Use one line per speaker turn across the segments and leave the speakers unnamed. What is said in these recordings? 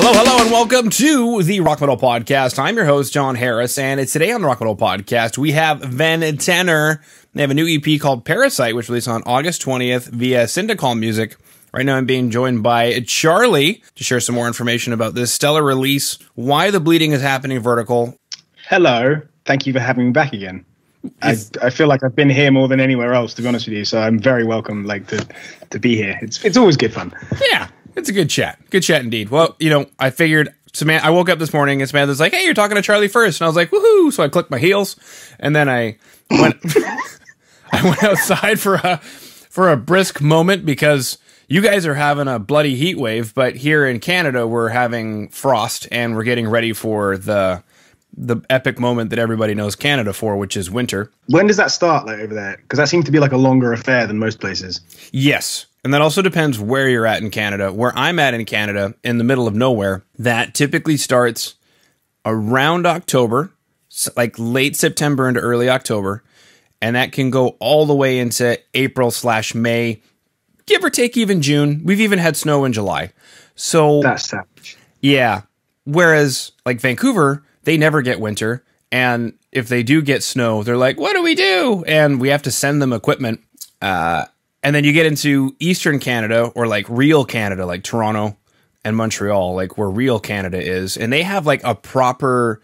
Hello, hello, and welcome to the Rock Metal Podcast. I'm your host, Jon Harris, and it's today on the Rock Metal Podcast, we have Van Tenor. They have a new EP called Parasight, which released on August 20th via Syndicol Music. Right now, I'm being joined by Charlie to share some more information about this stellar release, why the bleeding is happening vertical.
Hello. Thank you for having me back again. I, I feel like I've been here more than anywhere else, to be honest with you. So I'm very welcome, like to to be here. It's it's always good fun.
Yeah, it's a good chat. Good chat indeed. Well, you know, I figured Samantha. I woke up this morning and Samantha's like, "Hey, you're talking to Charlie first. and I was like, "Woohoo!" So I clicked my heels, and then I went. I went outside for a for a brisk moment because you guys are having a bloody heat wave, but here in Canada we're having frost and we're getting ready for the the epic moment that everybody knows Canada for, which is winter.
When does that start, like over there? Because that seems to be like a longer affair than most places.
Yes. And that also depends where you're at in Canada. Where I'm at in Canada, in the middle of nowhere, that typically starts around October, like late September into early October. And that can go all the way into April slash May, give or take even June. We've even had snow in July. So
that's savage.
Yeah. Whereas like Vancouver, they never get winter. And if they do get snow, they're like, what do we do? And we have to send them equipment. Uh, and then you get into Eastern Canada or like real Canada, like Toronto and Montreal, like where real Canada is. And they have like a proper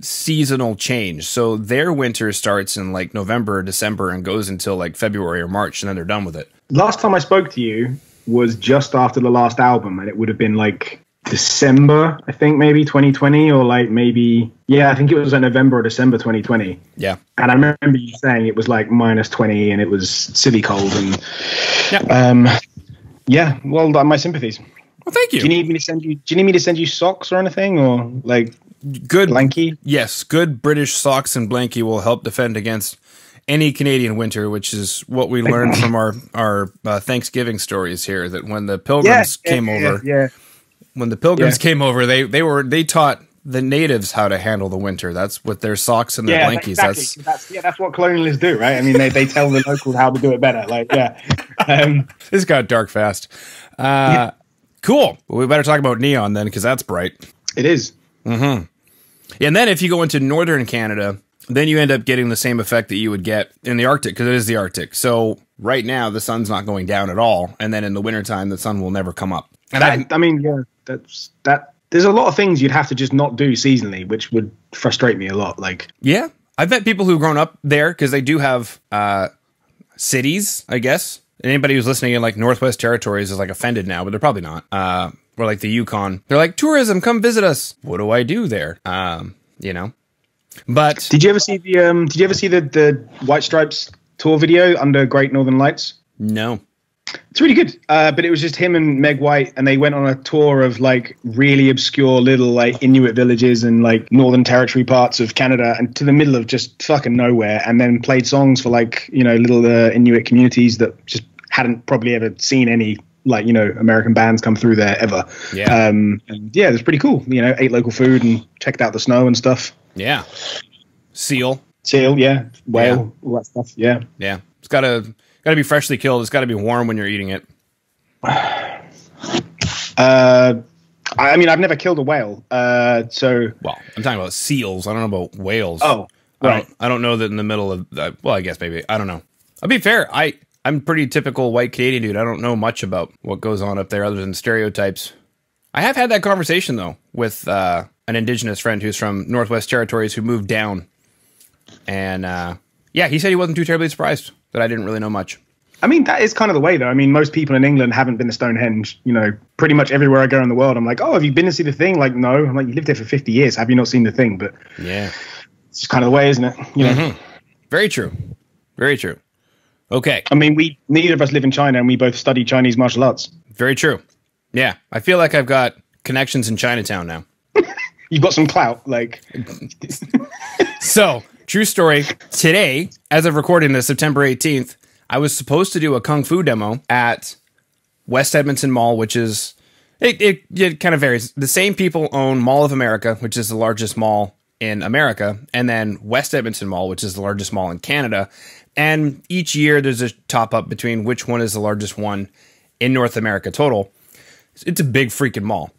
seasonal change. So their winter starts in like November, December, and goes until like February or March, and then they're done with it.
Last time I spoke to you was just after the last album, and it would have been like December, I think maybe 2020, or like maybe yeah, I think it was like November or December 2020.
Yeah,
and I remember you saying it was like minus 20 and it was silly cold and
yeah,
um, yeah. Well, my sympathies.
Well, thank you.
Do you need me to send you? Do you need me to send you socks or anything, or like
good
blankie?
Yes, good British socks and blankie will help defend against any Canadian winter, which is what we learned from our our uh, Thanksgiving stories here. That when the Pilgrims
yeah,
came
yeah,
over,
yeah,
when the Pilgrims came over, they they were they taught the natives how to handle the winter. That's with their socks and their
yeah,
blankies.
Exactly.
That's,
that's yeah, that's what colonialists do, right? I mean, they, they tell the locals how to do it better. Like, yeah, um,
this got dark fast. Uh, yeah. Cool. Well, we better talk about neon then, because that's bright.
It is.
Mm-hmm. And then if you go into northern Canada, then you end up getting the same effect that you would get in the Arctic because it is the Arctic. So right now the sun's not going down at all, and then in the wintertime the sun will never come up. And
that, I mean, yeah, that's that. There's a lot of things you'd have to just not do seasonally, which would frustrate me a lot. Like,
yeah, I've met people who've grown up there because they do have uh, cities, I guess. Anybody who's listening in like Northwest Territories is like offended now, but they're probably not. Uh, or like the Yukon, they're like tourism, come visit us. What do I do there? Um, you know. But
did you ever see the um? Did you ever see the the White Stripes tour video under Great Northern Lights?
No.
It's really good, uh, but it was just him and Meg White, and they went on a tour of like really obscure little like Inuit villages and like Northern Territory parts of Canada, and to the middle of just fucking nowhere, and then played songs for like you know little uh, Inuit communities that just hadn't probably ever seen any like you know American bands come through there ever.
Yeah,
um, and yeah, it was pretty cool. You know, ate local food and checked out the snow and stuff.
Yeah, seal,
seal, yeah, whale, yeah. all that stuff. Yeah,
yeah. It's gotta gotta be freshly killed. It's gotta be warm when you're eating it.
Uh, I mean, I've never killed a whale, uh, so
well, I'm talking about seals. I don't know about whales.
Oh,
right. I don't, I don't know that in the middle of that. Well, I guess maybe I don't know. I'll be fair. I I'm pretty typical white Canadian dude. I don't know much about what goes on up there other than stereotypes. I have had that conversation though with uh, an indigenous friend who's from Northwest Territories who moved down, and uh, yeah, he said he wasn't too terribly surprised that I didn't really know much.
I mean, that is kind of the way, though. I mean, most people in England haven't been to Stonehenge. You know, pretty much everywhere I go in the world, I'm like, oh, have you been to see the thing? Like, no. I'm like, you lived there for 50 years. Have you not seen the thing? But
yeah,
it's just kind of the way, isn't it? You know.
Mm-hmm. Very true. Very true. Okay.
I mean, we neither of us live in China, and we both study Chinese martial arts.
Very true. Yeah, I feel like I've got connections in Chinatown now.
You've got some clout, like.
so, true story. Today, as of recording this, September 18th, I was supposed to do a kung fu demo at West Edmonton Mall, which is it, it, it kind of varies. The same people own Mall of America, which is the largest mall in America, and then West Edmonton Mall, which is the largest mall in Canada. And each year there's a top up between which one is the largest one in North America total. It's a big freaking mall.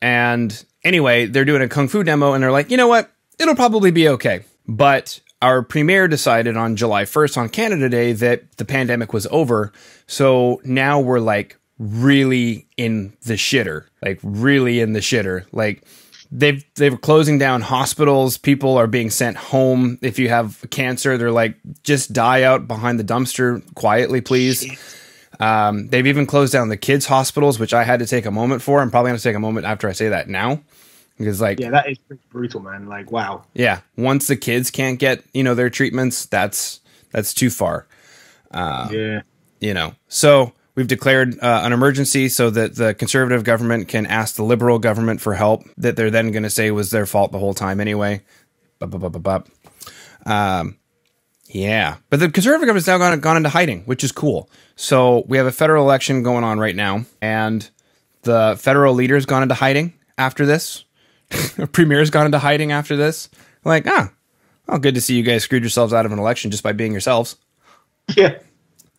And anyway, they're doing a kung fu demo and they're like, you know what? It'll probably be okay. But our premier decided on July 1st on Canada Day that the pandemic was over. So now we're like really in the shitter, like really in the shitter. Like they've they're closing down hospitals. People are being sent home. If you have cancer, they're like just die out behind the dumpster quietly, please. Um, they've even closed down the kids' hospitals, which I had to take a moment for. I'm probably going to take a moment after I say that now, because like
Yeah, that is brutal, man. Like, wow.
yeah, once the kids can't get you know their treatments, that's that's too far.
yeah.
you know. So we've declared uh, an emergency so that the conservative government can ask the liberal government for help that they're then going to say was their fault the whole time anyway. Bup, bup, bup, bup, bup. Um, yeah, but the conservative government's now gone gone into hiding, which is cool. So we have a federal election going on right now, and the federal leader's gone into hiding after this. Premier's gone into hiding after this. Like, ah, oh, good to see you guys screwed yourselves out of an election just by being yourselves.
Yeah.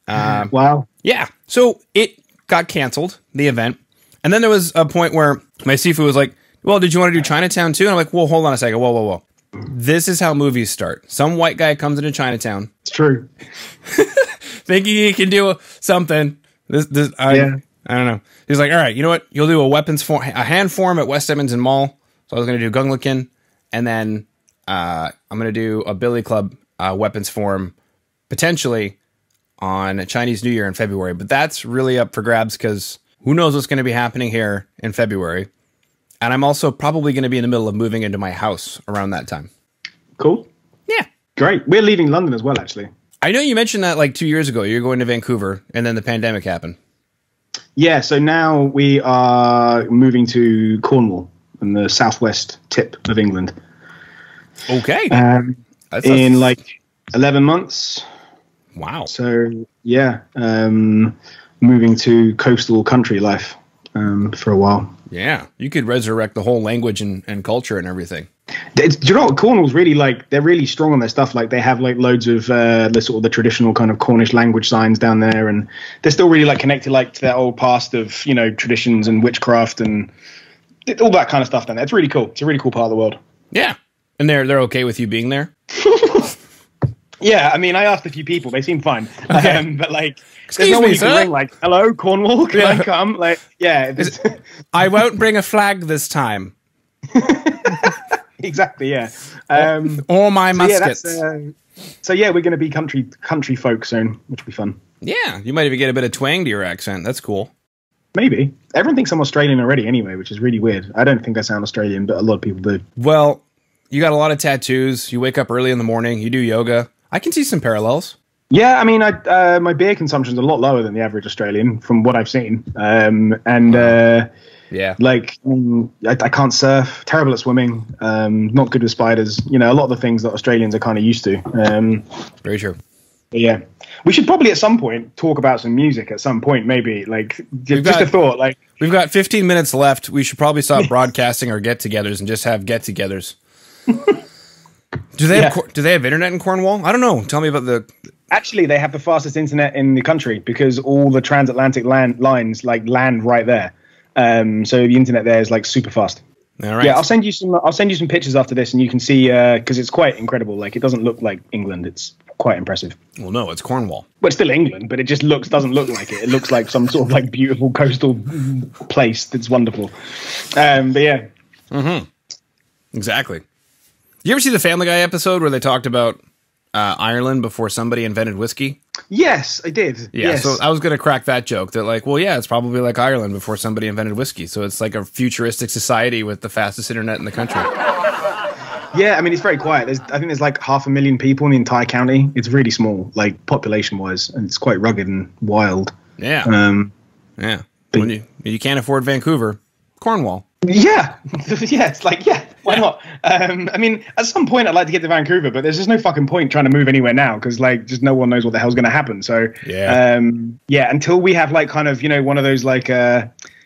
Um,
wow.
Yeah. So it got canceled, the event. And then there was a point where my Sifu was like, Well, did you want to do Chinatown too? And I'm like, Well, hold on a second. Whoa, whoa, whoa. This is how movies start. Some white guy comes into Chinatown
It's true.
thinking he can do something. This, this, I,
Yeah.
I don't know. He's like, All right, you know what? You'll do a weapons form, a hand form at West Edmonton Mall. So I was going to do Gunglikin. And then uh, I'm going to do a Billy Club uh, weapons form potentially on Chinese New Year in February, but that's really up for grabs because who knows what's going to be happening here in February. And I'm also probably going to be in the middle of moving into my house around that time.
Cool.
Yeah.
Great. We're leaving London as well, actually.
I know you mentioned that like two years ago. You're going to Vancouver, and then the pandemic happened.
Yeah, so now we are moving to Cornwall in the southwest tip of England.
Okay.
Um,
That's a-
in like 11 months.
wow.
So, yeah, um, moving to coastal country life um, for a while.
Yeah. You could resurrect the whole language and, and culture and everything.
It's, do you know what Cornwall's really like? They're really strong on their stuff. Like they have like loads of uh, the sort of the traditional kind of Cornish language signs down there, and they're still really like connected like to their old past of you know traditions and witchcraft and all that kind of stuff down there. It's really cool. It's a really cool part of the world.
Yeah. And they're they're okay with you being there.
Yeah, I mean, I asked a few people; they seem fine.
Okay.
Um, but like,
Excuse
there's no
me,
one you can
sir?
ring. Like, hello, Cornwall, can I
Yeah.
come? Like, yeah, it's-
I won't bring a flag this time,
exactly. Yeah. Um,
or my
so yeah,
muskets.
uh, so yeah, we're going to be country country folk soon, which will be fun.
yeah, you might even get a bit of twang to your accent. That's cool.
Maybe everyone thinks I'm Australian already, anyway, which is really weird. I don't think I sound Australian, but a lot of people do.
Well, you got a lot of tattoos. You wake up early in the morning. You do yoga. I can see some parallels.
Yeah, I mean, I, uh, my beer consumption's a lot lower than the average Australian, from what I've seen. Um, and uh,
Yeah.
like, I, I can't surf, terrible at swimming, um, not good with spiders. You know, a lot of the things that Australians are kind of used to. Um,
Very true.
yeah, we should probably at some point talk about some music. At some point, maybe like just
got-
a thought. Like,
We've got 15 minutes left. We should probably stop broadcasting our get-togethers and just have get-togethers. do they have
Yeah.
Cor- do they have internet in Cornwall? I don't know. Tell me about the
actually, they have the fastest internet in the country because all the transatlantic land lines like land right there. Um, so the internet there is like super fast.
All right.
Yeah, I'll send you some. I'll send you some pictures after this, and you can see because it's quite incredible. Like it doesn't look like England. It's quite impressive.
well, no, it's Cornwall.
Well, it's still England, but it just looks doesn't look like it. It looks like some sort of like beautiful coastal place that's wonderful. Um, but yeah, mm-hmm.
Exactly. You ever see the Family Guy episode where they talked about uh, Ireland before somebody invented whiskey?
yes, I did.
Yeah.
yes.
So I was going to crack that joke that like, well, yeah, it's probably like Ireland before somebody invented whiskey. So it's like a futuristic society with the fastest internet in the country.
Yeah, I mean it's very quiet. There's, I think there's like half a million people in the entire county. It's really small, like population wise, and it's quite rugged and wild.
Yeah.
Um,
yeah. When you you can't afford Vancouver, Cornwall.
yeah, yeah. It's like yeah, why not? Um, I mean, at some point I'd like to get to Vancouver, but there's just no fucking point trying to move anywhere now because like just no one knows what the hell's going to happen. So
Yeah.
um, yeah. Until we have like kind of you know one of those like uh,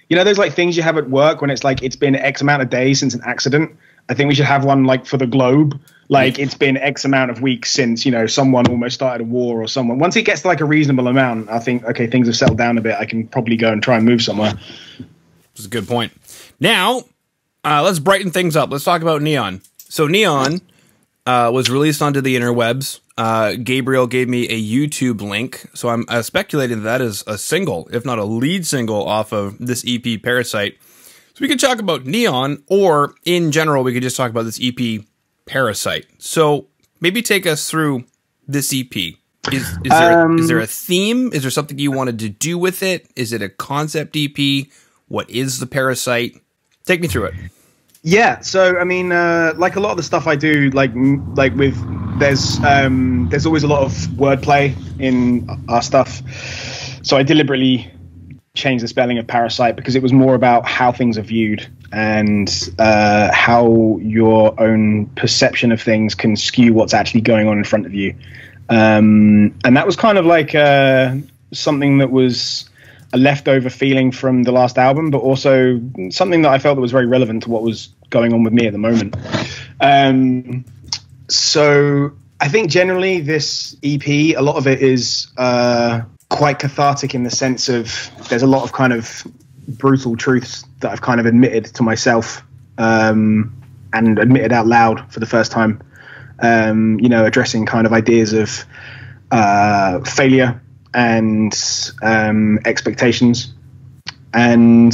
you know those like things you have at work when it's like it's been X amount of days since an accident. I think we should have one like for the globe. Like it's been X amount of weeks since you know someone almost started a war or someone. Once it gets to like a reasonable amount, I think okay things have settled down a bit. I can probably go and try and move somewhere.
That's a good point. Now uh, let's brighten things up. Let's talk about Neon. So Neon uh, was released onto the interwebs. Uh, Gabriel gave me a YouTube link, so I'm uh, speculating that, that is a single, if not a lead single, off of this EP, Parasight. So we could talk about Neon, or in general, we could just talk about this EP, Parasight. So maybe take us through this EP. Is, is there um, is there a theme? Is there something you wanted to do with it? Is it a concept EP? What is the Parasite? Take me through it.
Yeah, so I mean, uh, like a lot of the stuff I do, like like with there's um, there's always a lot of wordplay in our stuff. So I deliberately changed the spelling of parasite because it was more about how things are viewed and uh, how your own perception of things can skew what's actually going on in front of you. Um, and that was kind of like uh, something that was a leftover feeling from the last album, but also something that I felt that was very relevant to what was going on with me at the moment. Um, so I think generally this EP, a lot of it is uh, quite cathartic in the sense of there's a lot of kind of brutal truths that I've kind of admitted to myself um, and admitted out loud for the first time. Um, you know, addressing kind of ideas of uh, failure and um, expectations, and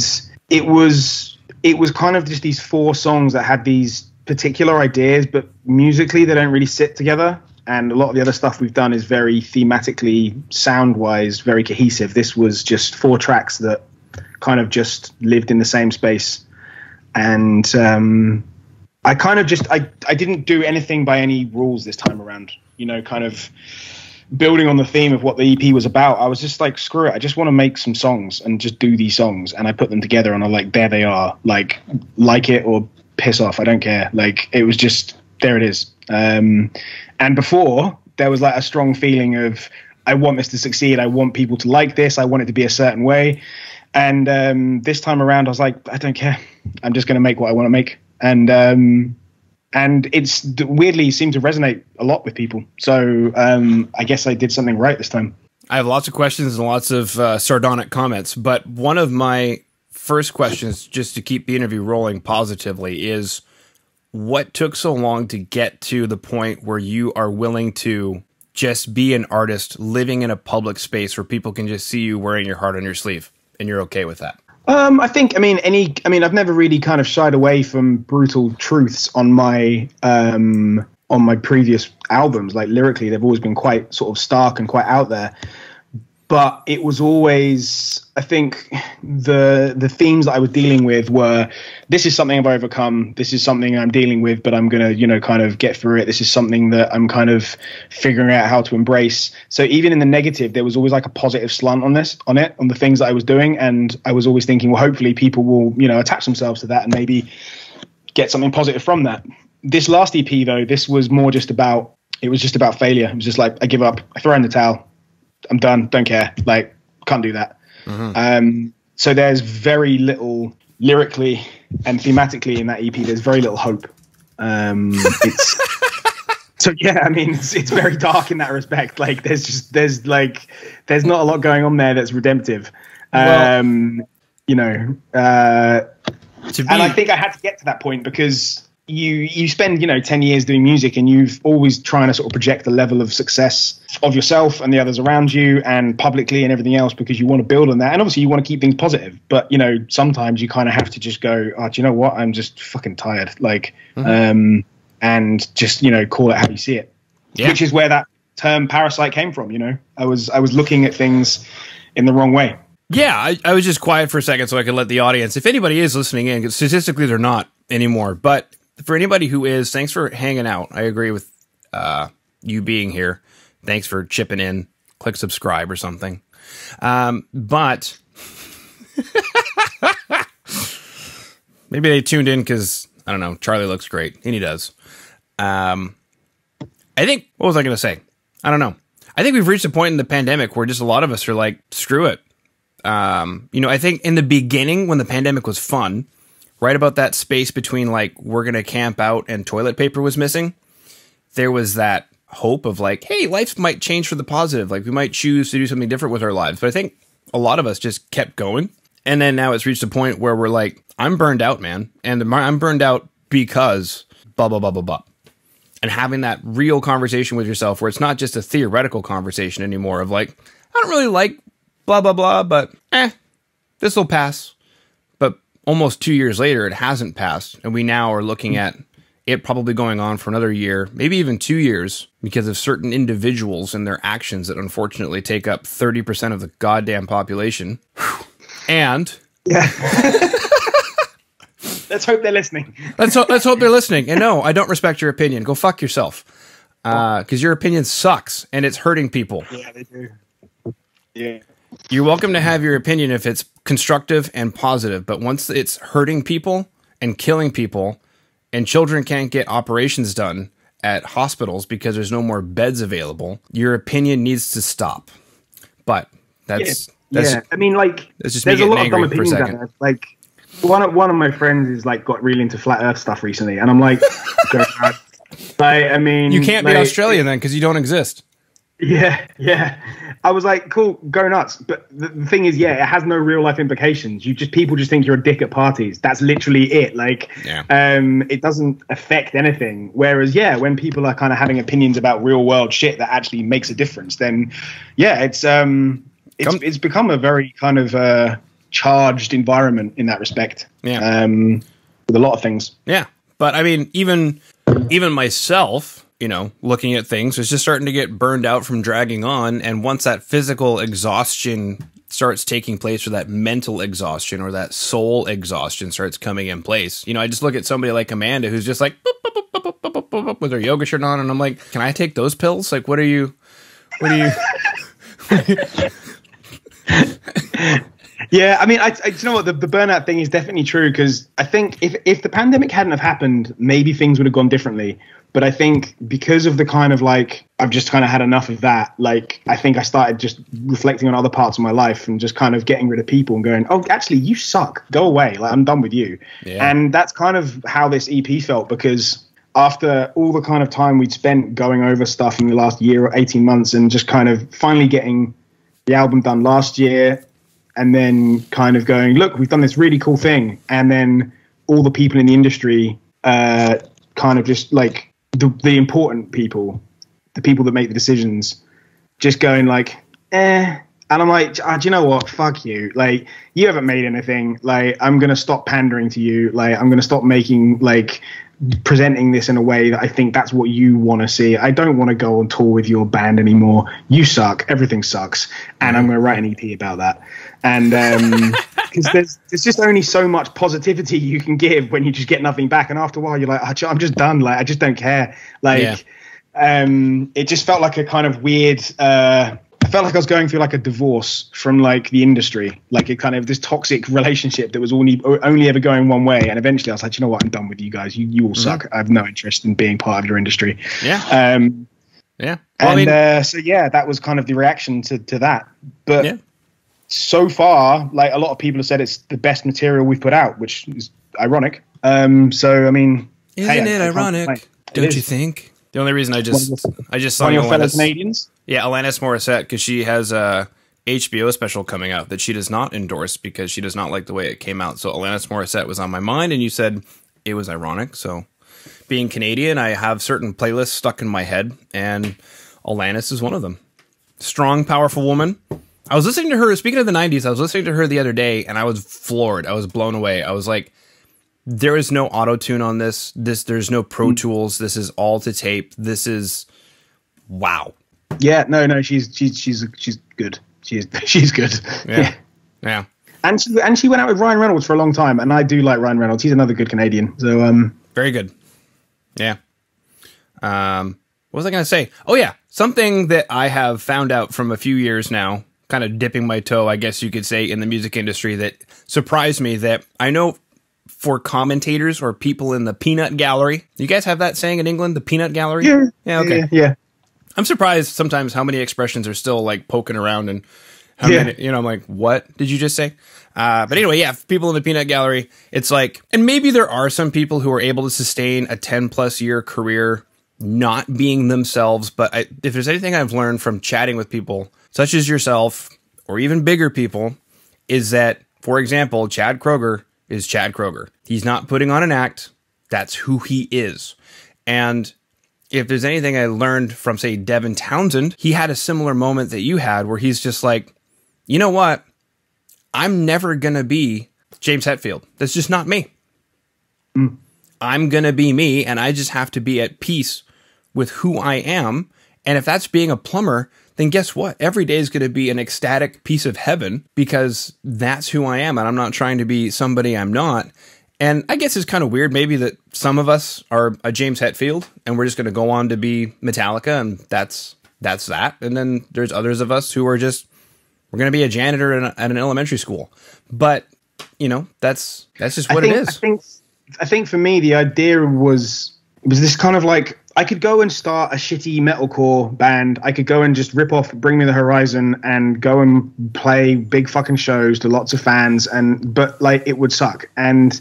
it was it was kind of just these four songs that had these particular ideas, but musically they don't really sit together. And a lot of the other stuff we've done is very thematically, sound wise, very cohesive. This was just four tracks that kind of just lived in the same space. And um, I kind of just I, I didn't do anything by any rules this time around. You know, kind of building on the theme of what the EP was about, I was just like, screw it. I just want to make some songs and just do these songs. And I put them together and I'm like, there they are. Like, like it or piss off. I don't care. Like, it was just, there it is. Um, and before, there was like a strong feeling of, I want this to succeed. I want people to like this. I want it to be a certain way. And um, this time around, I was like, I don't care. I'm just going to make what I want to make. And um, and it's weirdly seemed to resonate a lot with people. So um, I guess I did something right this time.
I have lots of questions and lots of uh, sardonic comments, but one of my first questions, just to keep the interview rolling positively, is what took so long to get to the point where you are willing to just be an artist living in a public space where people can just see you wearing your heart on your sleeve and you're okay with that?
Um, I think. I mean, any. I mean, I've never really kind of shied away from brutal truths on my um, on my previous albums. Like lyrically, they've always been quite sort of stark and quite out there but it was always i think the the themes that i was dealing with were this is something i've overcome this is something i'm dealing with but i'm gonna you know kind of get through it. This is something that i'm kind of figuring out how to embrace. So even in the negative there was always like a positive slant on this on it on the things that i was doing and i was always thinking well hopefully people will you know attach themselves to that and maybe get something positive from that. This last ep though this was more just about it was just about failure. It was just like i give up i throw in the towel I'm done. Don't care. Like, can't do that. Mm-hmm. Um, so there's very little lyrically and thematically in that EP. There's very little hope. Um, it's so yeah. I mean, it's, it's very dark in that respect. Like, there's just there's like there's not a lot going on there that's redemptive. Um, well, you know, uh, be- and I think I had to get to that point because you you spend you know 10 years doing music and you've always trying to sort of project the level of success of yourself and the others around you and publicly and everything else because you want to build on that. And obviously you want to keep things positive but you know sometimes you kind of have to just go oh do you know what? I'm just fucking tired. Like mm-hmm. um and just you know call it how you see it. Yeah. which is where that term parasite came from you know? I was i was looking at things in the wrong way.
Yeah I, I was just quiet for a second so i could let the audience if anybody is listening in statistically they're not anymore but for anybody who is, thanks for hanging out. I agree with uh, you being here. Thanks for chipping in. Click subscribe or something. Um, but maybe they tuned in because I don't know. Charlie looks great, and he does. Um, I think. What was I going to say? I don't know. I think we've reached a point in the pandemic where just a lot of us are like, screw it. Um, you know, I think in the beginning when the pandemic was fun, right about that space between like we're gonna camp out and toilet paper was missing, there was that hope of like, hey, life might change for the positive. Like we might choose to do something different with our lives. But I think a lot of us just kept going. And then now it's reached a point where we're like, I'm burned out, man. And I'm burned out because blah, blah, blah, blah, blah. And having that real conversation with yourself where it's not just a theoretical conversation anymore of like, I don't really like blah, blah, blah, but eh, this will pass. Almost two years later, it hasn't passed. And we now are looking at it probably going on for another year, maybe even two years, because of certain individuals and their actions that unfortunately take up 30% of the goddamn population. And.
Yeah. let's hope they're listening.
let's, ho- let's hope they're listening. And no, I don't respect your opinion. Go fuck yourself. Because uh, your opinion sucks and it's hurting people.
Yeah, they do. Yeah.
You're welcome to have your opinion if it's constructive and positive, but once it's hurting people and killing people, and children can't get operations done at hospitals because there's no more beds available, your opinion needs to stop. But that's
yeah,
that's,
yeah. I mean, like
just
there's a lot of dumb opinions out there. Like one of one of my friends is like got really into flat Earth stuff recently, and I'm like, like I mean,
you can't
like,
be Australian then because you don't exist.
Yeah, yeah. I was like, cool, go nuts. But the, the, thing is, yeah, it has no real life implications. You just people just think you're a dick at parties. That's literally it. Like,
yeah.
um, it doesn't affect anything. Whereas, yeah, when people are kind of having opinions about real world shit that actually makes a difference, then yeah, it's um, it's Come- it's become a very kind of uh, charged environment in that respect.
Yeah.
Um, with a lot of things.
Yeah, but I mean, even even myself you know, looking at things is just starting to get burned out from dragging on. And once that physical exhaustion starts taking place or that mental exhaustion or that soul exhaustion starts coming in place, you know, I just look at somebody like Amanda who's just like boop, boop, boop, with her yoga shirt on. And I'm like, can I take those pills? Like, what are you, what are you?
yeah, I mean, I, I, you know what the, the burnout thing is definitely true because I think if if the pandemic hadn't have happened, maybe things would have gone differently. But I think because of the kind of like, I've just kind of had enough of that. Like, I think I started just reflecting on other parts of my life and just kind of getting rid of people and going, oh, actually, you suck. Go away. Like, I'm done with you. Yeah. And that's kind of how this EP felt because after all the kind of time we'd spent going over stuff in the last year or 18 months and just kind of finally getting the album done last year and then kind of going, look, we've done this really cool thing. And then all the people in the industry uh, kind of just like the the important people, the people that make the decisions, just going like, eh. And I'm like, oh, do you know what? Fuck you. Like, you haven't made anything. Like, I'm gonna stop pandering to you. Like, I'm gonna stop making like presenting this in a way that I think that's what you want to see. I don't want to go on tour with your band anymore. You suck. Everything sucks. And I'm going to write an EP about that. And because um, there's there's just only so much positivity you can give when you just get nothing back. And after a while, you're like, I'm just done. Like I just don't care. Like yeah. um, it just felt like a kind of weird. Uh, I felt like I was going through like a divorce from like the industry, like a kind of this toxic relationship that was only only ever going one way. And eventually, I was like, you know what, I'm done with you guys. You you all mm-hmm. suck. I have no interest in being part of your industry.
Yeah.
Um,
yeah.
Well, and I mean, uh, so yeah, that was kind of the reaction to to that. But yeah. So far, like a lot of people have said, it's the best material we've put out, which is ironic. Um, so I mean,
isn't hey, it I, ironic? Don't you think? The only reason I just I just saw
your fellow Canadians.
Yeah, Alanis Morissette because she has a HBO special coming out that she does not endorse because she does not like the way it came out. So Alanis Morissette was on my mind, and you said it was ironic. So being Canadian, I have certain playlists stuck in my head, and Alanis is one of them. Strong, powerful woman. I was listening to her. Speaking of the '90s, I was listening to her the other day, and I was floored. I was blown away. I was like there is no auto tune on this. This there's no Pro mm. Tools. This is all to tape. This is wow.
Yeah, no, no, she's she's she's she's good. She's she's good.
Yeah, yeah.
And she and she went out with Ryan Reynolds for a long time, and I do like Ryan Reynolds. He's another good Canadian. So um,
very good. Yeah. Um, what was I going to say? Oh yeah, something that I have found out from a few years now, kind of dipping my toe, I guess you could say, in the music industry that surprised me. That I know for commentators or people in the peanut gallery. You guys have that saying in England, the peanut gallery?
Yeah. Yeah, okay. Yeah. yeah.
I'm surprised sometimes how many expressions are still like poking around and how yeah. many, you know, I'm like, what did you just say? Uh, but anyway, yeah, people in the peanut gallery, it's like, and maybe there are some people who are able to sustain a 10 plus year career not being themselves. But I, if there's anything I've learned from chatting with people such as yourself or even bigger people, is that For example, Chad Kroeger is Chad Kroeger. He's not putting on an act. That's who he is. And if there's anything I learned from, say, Devin Townsend, he had a similar moment that you had where he's just like, you know what? I'm never going to be James Hetfield. That's just not me. Mm. I'm going to be me, and I just have to be at peace with who I am. And if that's being a plumber, then guess what? Every day is going to be an ecstatic piece of heaven because that's who I am. And I'm not trying to be somebody I'm not. And I guess it's kind of weird, maybe that some of us are a James Hetfield and we're just going to go on to be Metallica, and that's that's that. And then there's others of us who are just we're going to be a janitor a, at an elementary school. But you know, that's that's just what
think,
it is.
I think I think for me the idea was it was this kind of like I could go and start a shitty metalcore band. I could go and just rip off Bring Me the Horizon and go and play big fucking shows to lots of fans and but like it would suck. And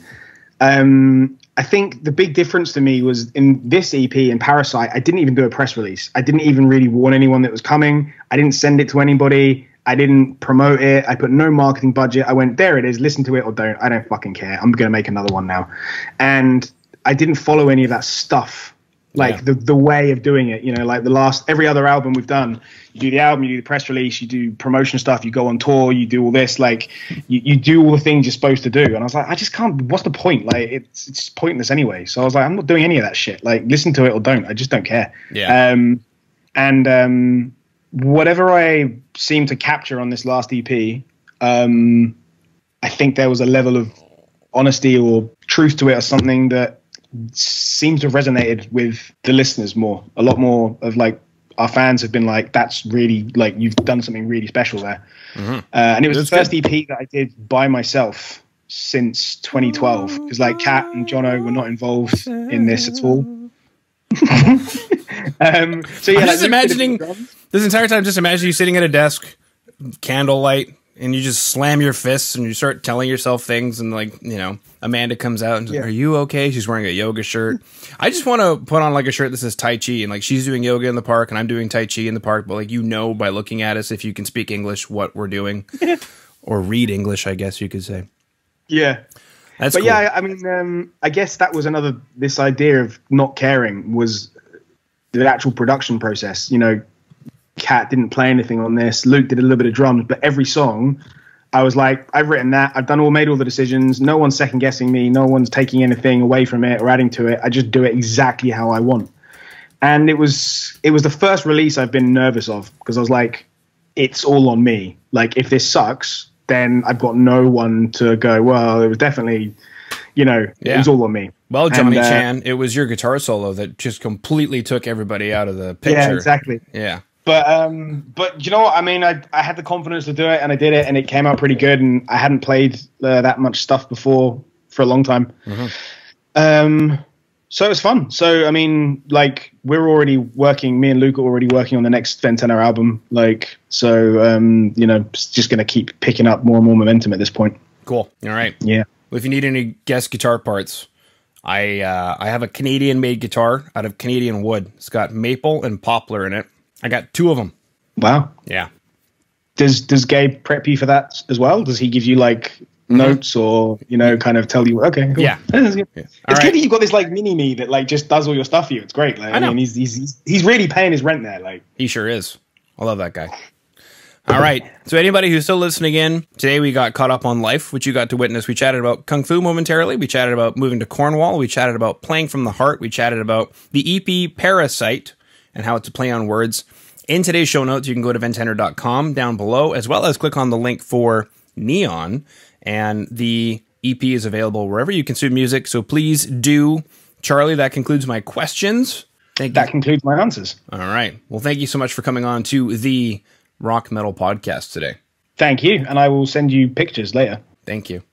um, I think the big difference to me was in this EP in Parasight, I didn't even do a press release. I didn't even really warn anyone that was coming. I didn't send it to anybody. I didn't promote it. I put no marketing budget. I went, there it is, listen to it or don't. I don't fucking care. I'm going to make another one now. And I didn't follow any of that stuff like yeah. the the way of doing it you know like the last every other album we've done you do the album you do the press release you do promotion stuff you go on tour you do all this like you, you do all the things you're supposed to do. And i was like i just can't what's the point? Like it's it's pointless anyway. So i was like i'm not doing any of that shit. Like listen to it or don't. I just don't care.
Yeah.
Um and um whatever i seem to capture on this last ep um i think there was a level of honesty or truth to it or something that seems to have resonated with the listeners more. A lot more of like our fans have been like, "That's really like you've done something really special there." Mm-hmm. Uh, and it was That's the first good. EP that I did by myself since 2012 because like Kat and Jono were not involved in this at all.
um, so yeah, I'm just imagining this entire time. Just imagine you sitting at a desk, candlelight, and you just slam your fists and you start telling yourself things and like you know amanda comes out and yeah. are you okay she's wearing a yoga shirt i just want to put on like a shirt that says tai chi and like she's doing yoga in the park and i'm doing tai chi in the park but like you know by looking at us if you can speak english what we're doing or read english i guess you could say
yeah that's but cool. yeah i mean um, i guess that was another this idea of not caring was the actual production process you know Kat didn't play anything on this. Luke did a little bit of drums, but every song, I was like, I've written that. I've done all, made all the decisions. No one's second guessing me. No one's taking anything away from it or adding to it. I just do it exactly how I want. And it was it was the first release I've been nervous of because I was like, it's all on me. Like if this sucks, then I've got no one to go. Well, it was definitely, you know, yeah. it was all on me.
Well, Johnny and, uh, Chan, it was your guitar solo that just completely took everybody out of the picture.
Yeah, exactly.
Yeah.
But um, but you know what? I mean, I I had the confidence to do it, and I did it, and it came out pretty good. And I hadn't played uh, that much stuff before for a long time. Mm-hmm. Um, so it was fun. So I mean, like we're already working. Me and Luke are already working on the next Ventenner album. Like so, um, you know, it's just gonna keep picking up more and more momentum at this point.
Cool. All right.
Yeah.
Well, if you need any guest guitar parts, I uh, I have a Canadian made guitar out of Canadian wood. It's got maple and poplar in it. I got two of them.
Wow.
Yeah.
Does Does Gabe prep you for that as well? Does he give you like mm-hmm. notes or you know kind of tell you okay
cool. yeah,
yeah. it's right. good that you've got this like mini me that like just does all your stuff for you it's great like, I, know. mean he's, he's he's really paying his rent there like
he sure is I love that guy all right so anybody who's still listening in today we got caught up on life which you got to witness we chatted about kung fu momentarily we chatted about moving to Cornwall we chatted about playing from the heart we chatted about the EP Parasight and how it's to play on words. In today's show notes, you can go to ventenner.com down below, as well as click on the link for Neon. And the EP is available wherever you consume music. So please do. Charlie, that concludes my questions.
Thank that you. concludes my answers.
All right. Well, thank you so much for coming on to the Rock Metal Podcast today.
Thank you. And I will send you pictures later.
Thank you.